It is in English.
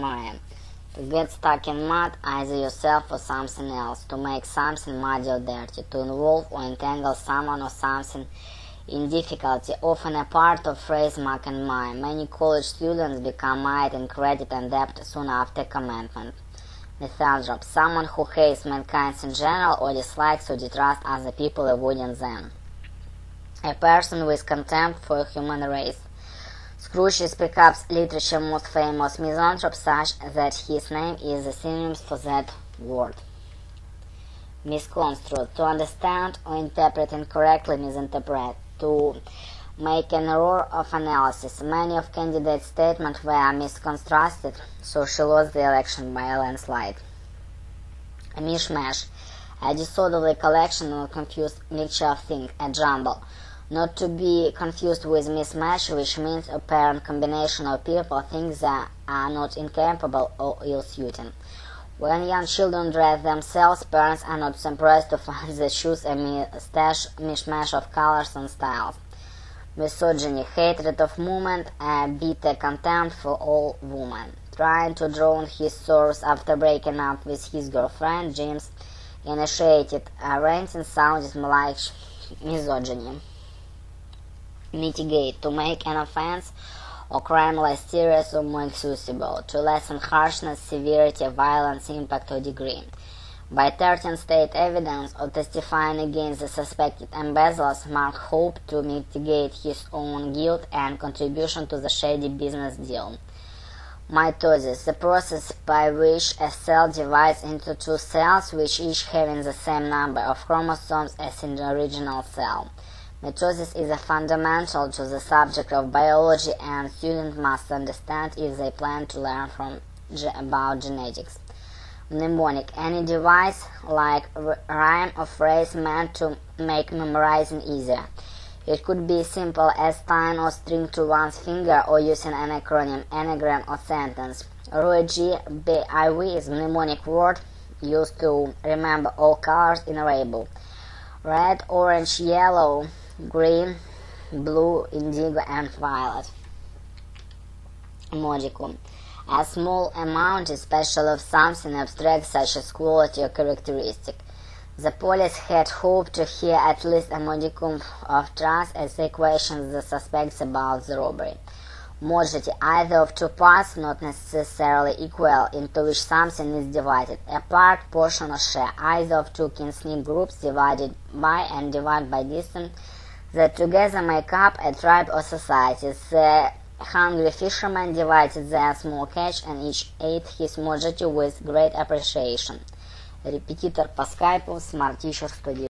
To get stuck in mud, either yourself or something else. To make something muddy or dirty. To involve or entangle someone or something in difficulty, often a part of phrase mark and Maya. Many college students become mired in credit and debt soon after commencement. Misanthrope, someone who hates mankind in general or dislikes or distrusts other people, avoiding them. A person with contempt for human race. Scrooge is perhaps literature's most famous misanthrope, such that his name is the synonym for that word. Misconstrued, to understand or interpret incorrectly, misinterpret, to make an error of analysis. Many of candidates' statements were misconstrued, so she lost the election by a landslide. A mishmash, a disorderly collection or confused mixture of things, a jumble. Not to be confused with mismatch, which means apparent combination of people, things that are not incapable or ill-suiting. When young children dress themselves, parents are not surprised to find the shoes a mishmash of colors and styles. Misogyny, hatred of movement, a bitter contempt for all women. Trying to drown his sorrows after breaking up with his girlfriend, James initiated a ranting sounded like misogyny. Mitigate, to make an offense or crime less serious or more excusable, to lessen harshness, severity, violence, impact, or degree. By certain state evidence or testifying against the suspected embezzlers, Mark hoped to mitigate his own guilt and contribution to the shady business deal. Mitosis, the process by which a cell divides into two cells, which each having the same number of chromosomes as in the original cell. Mitosis is a fundamental to the subject of biology and students must understand if they plan to learn from about genetics. Mnemonic, any device like rhyme or phrase meant to make memorizing easier. It could be simple as tying a string to one's finger or using an acronym, anagram, or sentence. ROYGBIV is mnemonic word used to remember all colors in a rainbow. Red, orange, yellow, green, blue, indigo, and violet. Modicum. A small amount, especially of something abstract such as quality or characteristic. The police had hoped to hear at least a modicum of trust as they questioned the suspects about the robbery. Moiety, either of two parts, not necessarily equal, into which something is divided. A part, portion, or share, either of two kinship groups divided by and divided by distance that together make up a tribe or society. The hungry fisherman divided their small catch and each ate his modality with great appreciation. Репетитор по скайпу Smart Teacher 109.